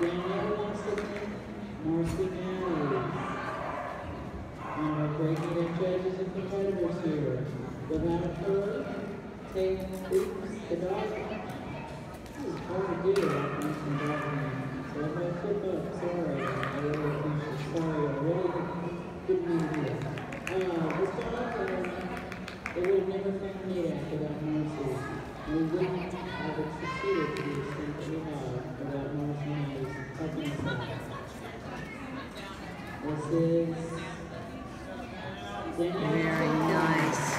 Danielle wants to thank Marcy Matties. And our breaking and judges and competitors here. Without her, take, oops, the dog. It's hard to do some dog name. So I'm gonna flip up, sorry. I really appreciate, sorry, I really didn't, mean to do that. Uh, this dog, they would have never found me after that Marcy. We wouldn't have succeeded to that we have without Marcy Matties helping us out. This is Danielle. Very nice.